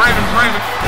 Ravens, Ravens,